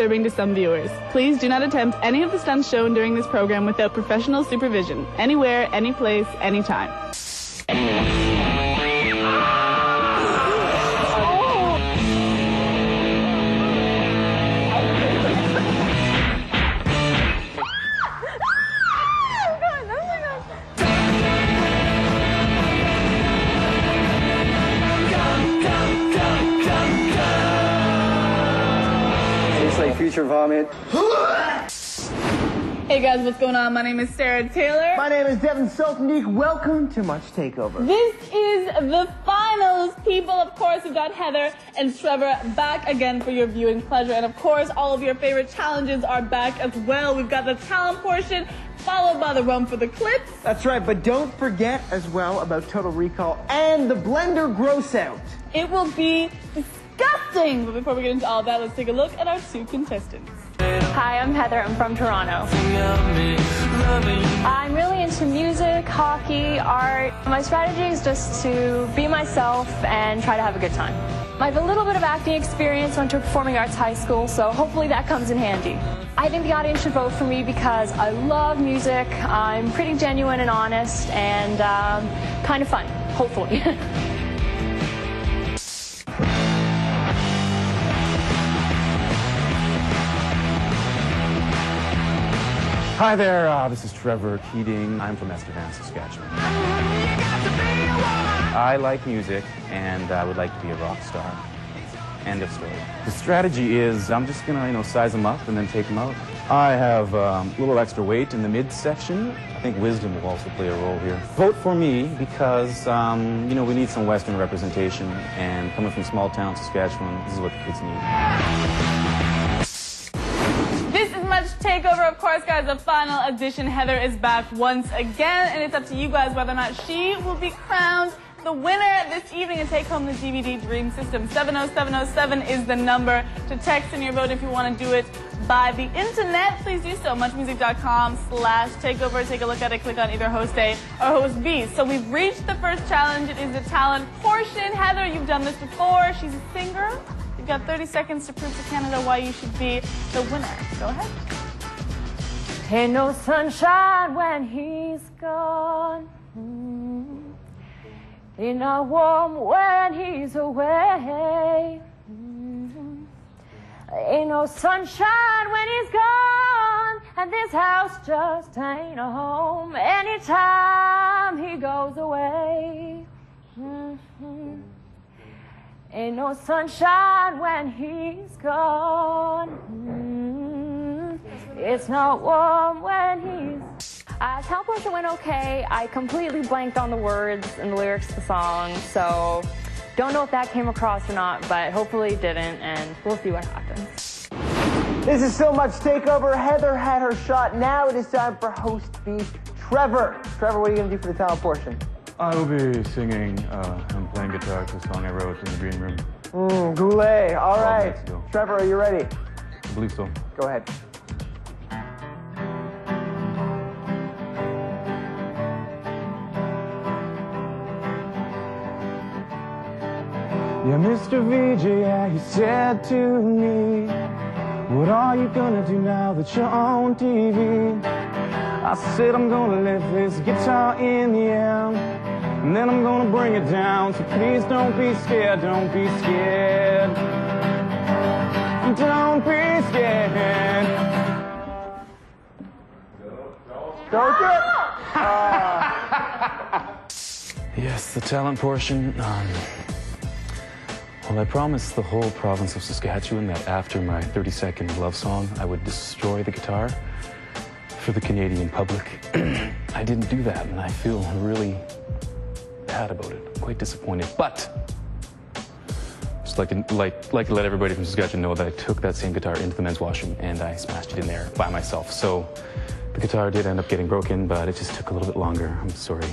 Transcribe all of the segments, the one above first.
disturbing to some viewers. Please do not attempt any of the stunts shown during this program without professional supervision. Anywhere, any place, anytime. Tastes vomit. Hey guys, what's going on? My name is Sarah Taylor. My name is Devon Soltendieck. Welcome to Much Takeover. This is the finals, people. Of course, we've got Heather and Trevor back again for your viewing pleasure. And of course, all of your favorite challenges are back as well. We've got the talent portion, followed by the run for the clips. That's right, but don't forget as well about Total Recall and the Blender Gross Out. It will be disgusting. But before we get into all that, let's take a look at our two contestants. Hi, I'm Heather. I'm from Toronto. I'm really into music, hockey, art. My strategy is just to be myself and try to have a good time. I have a little bit of acting experience, went to performing arts high school, so hopefully that comes in handy. I think the audience should vote for me because I love music, I'm pretty genuine and honest, and um, kind of fun, hopefully. Hi there, uh, this is Trevor Keating. I'm from Estevan, Saskatchewan. I like music and I would like to be a rock star. End of story. The strategy is I'm just gonna, you know, size them up and then take them out. I have um, a little extra weight in the midsection. I think wisdom will also play a role here. Vote for me because, um, you know, we need some Western representation and coming from small town Saskatchewan, this is what the kids need. Course, guys. The final edition. Heather is back once again, and it's up to you guys whether or not she will be crowned the winner this evening and take home the DVD Dream System. 70707 is the number to text in your vote if you want to do it by the internet. Please do so. Muchmusic.com slash takeover. Take a look at it. Click on either host A or host B. So we've reached the first challenge. It is the talent portion. Heather, you've done this before. She's a singer. You've got 30 seconds to prove to Canada why you should be the winner. Go ahead. Ain't no sunshine when he's gone. Mm. Ain't no warm when he's away. Mm. Ain't no sunshine when he's gone. And this house just ain't a home anytime he goes away. Mhm. Ain't no sunshine when he's gone. It's not warm when he's. Uh, Talent Portion went okay. I completely blanked on the words and the lyrics to the song, so don't know if that came across or not, but hopefully it didn't, and we'll see what happens. This is so much takeover. Heather had her shot. Now it is time for host B, Trevor. Trevor, what are you going to do for the talent portion? I will be singing uh, and playing guitar to a song I wrote in the green room. Mm, Goulet. All Twelve right. minutes ago. Trevor, are you ready? I believe so. Go ahead. Mr. VJ, yeah, he said to me, What are you gonna do now that you're on TV? I said, I'm gonna let this guitar in the air, and then I'm gonna bring it down. So please don't be scared, don't be scared. Don't be scared. Don't do it. Yes, the talent portion. Um, well, I promised the whole province of Saskatchewan that after my 30 second love song, I would destroy the guitar for the Canadian public. I didn't do that, and I feel really bad about it. I'm quite disappointed. But just like to, like, like to let everybody from Saskatchewan know that I took that same guitar into the men's washroom and I smashed it in there by myself. So the guitar did end up getting broken, but it just took a little bit longer. I'm sorry.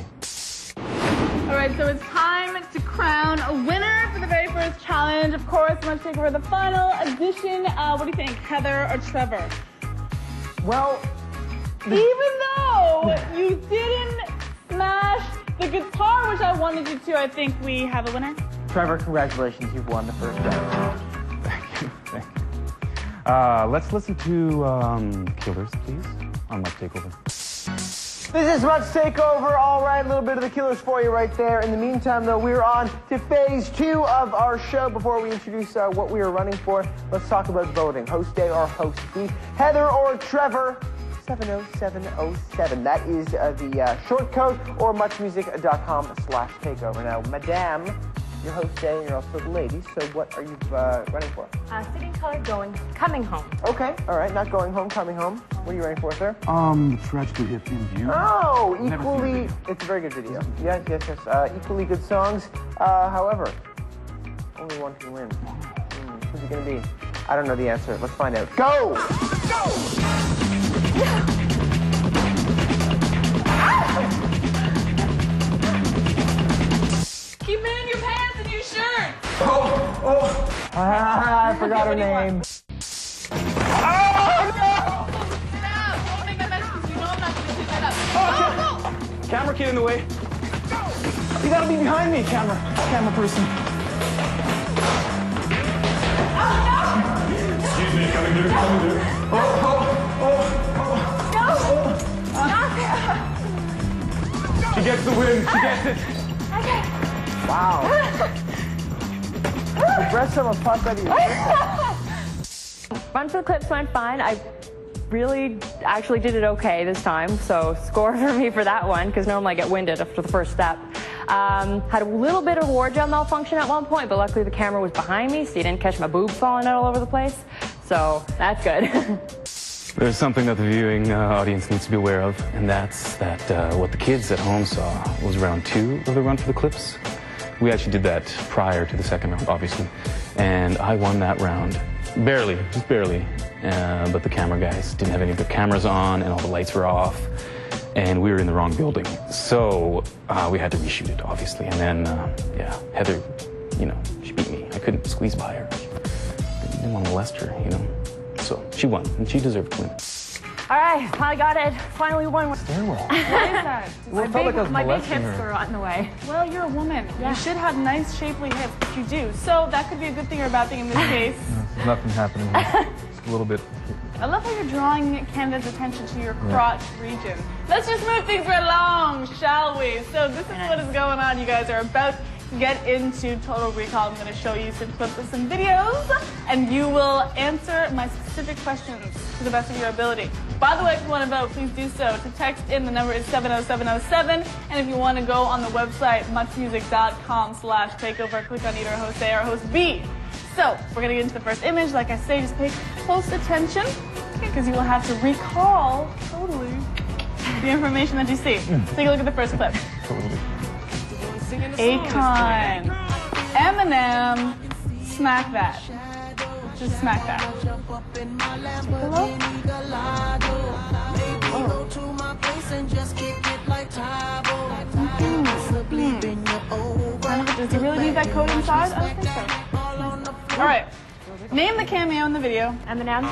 All right, so it's time to crown a winner first challenge. Of course, let's take over the final edition. Uh, what do you think, Heather or Trevor? Well, Even though you didn't smash the guitar, which I wanted you to, I think we have a winner. Trevor, congratulations. You've won the first round. Thank you. Thank you. Uh, let's listen to um, Killers, please, on Much Takeover. This is Much Takeover. All right, a little bit of the killers for you right there. In the meantime, though, we're on to phase two of our show. Before we introduce uh, what we are running for, let's talk about voting. Host A or Host B, Heather or Trevor. 70707. That is uh, the uh, short code or muchmusic.com slash takeover. Now, Madame, you're host A and you're also the lady, so what are you uh, running for? Uh, sitting color going, coming home. Okay, all right, not going home, coming home. What are you running for, sir? Um, Tragically Hip in View. Oh, Never seen equally. It's a very good video. Yes, yes, yes. Uh, equally good songs. Uh, however, only one can win. Hmm, who's it gonna be? I don't know the answer. Let's find out. Go! Keep to clean that up. Go, go. Camera kid in the way. You gotta be behind me, camera, camera person. Excuse me, coming through, coming through. Oh, oh. No! Stop! She gets the win. She gets it. Okay. Wow. The breast almost popped out of your Bunch of the clips went fine. I really actually did it okay this time, so score for me for that one because normally I get winded after the first step. Um, had a little bit of wardrobe malfunction at one point, but luckily the camera was behind me, so you didn't catch my boobs falling out all over the place. So that's good. There's something that the viewing uh, audience needs to be aware of, and that's that uh, what the kids at home saw was round two of the run for the clips. We actually did that prior to the second round, obviously, and I won that round. Barely, just barely. Uh, but the camera guys didn't have any of their cameras on, and all the lights were off, and we were in the wrong building. So uh, we had to reshoot it, obviously. And then, uh, yeah, Heather, you know, she beat me. I couldn't squeeze by her. I didn't want to molest her, you know. So she won, and she deserved to win. All right, I got it. Finally won. What is that? My big, my big hips were in the way. Well, you're a woman. Yeah. You should have nice, shapely hips, but you do. So that could be a good thing or a bad thing in this case. There's nothing happening here. Just a little bit. I love how you're drawing Canada's attention to your crotch region. Let's just move things right along, shall we? So this is what is going on. You guys are about to get into Total Recall. I'm going to show you some clips of some videos, and you will answer my specific questions to the best of your ability. By the way, if you want to vote, please do so. To text in, the number is 70707. And if you want to go on the website, muchmusic.com slash takeover, click on either host A or host B. So, we're going to get into the first image. Like I say, just pay close attention because you will have to recall totally the information that you see. Take a look at the first clip. Akon, Eminem, smack that. Just smack that. Oh. Hmm. Hmm. Take a look. Does he really need that code inside? I don't think so. All right. Name the cameo in the video. Eminem,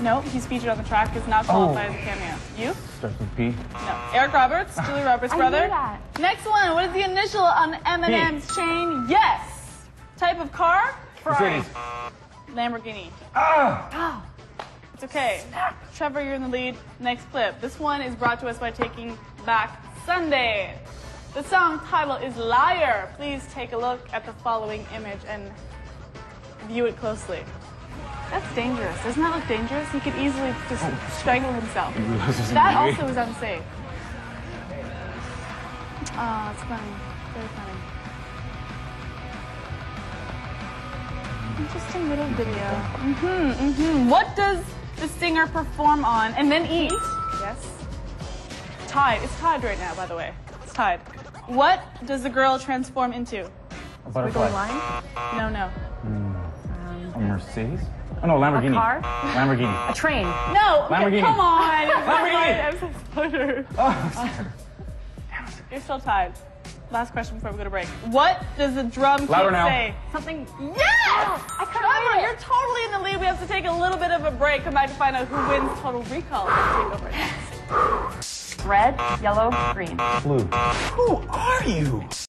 No, he's featured on the track. Is not qualified as a cameo. You? Starts with P. No. Eric Roberts, Julia Roberts' I brother. knew that. Next one. What is the initial on Eminem's chain? Yes. Type of car? Ferrari. Mercedes. Lamborghini. Ah! Oh, It's okay. Trevor, you're in the lead. Next clip. This one is brought to us by Taking Back Sunday. The song title is Liar. Please take a look at the following image and view it closely. That's dangerous. Doesn't that look dangerous? He could easily just strangle himself. That also is unsafe. Oh, it's funny. Very funny. Interesting little video. Mm-hmm, mm-hmm. What does the singer perform on and then eat? Yes. Tied. It's tied right now, by the way. It's tied. What does the girl transform into? A butterfly. line, No, no. A Mercedes? Oh no, Lamborghini. car? Lamborghini. a train. No! Lamborghini. Come on! Lamborghini. I'm so stuttered. Oh, You're still tied. Last question before we go to break. What does the drum kit Louder now. say? Something. Yes! I couldn't Trevor, it. you're totally in the lead. We have to take a little bit of a break. Come back to find out who wins Total Recall. Take over next. Red, yellow, green. blue. Who are you?